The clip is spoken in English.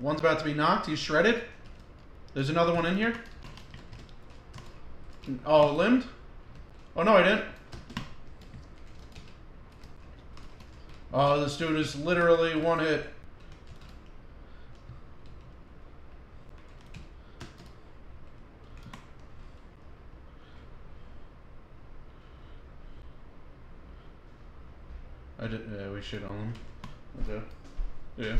One's about to be knocked. He's shredded. There's another one in here. Oh, limbed? Oh, no, I didn't. Oh, this dude is literally one hit. I did. Yeah, we should on him. Okay. Yeah.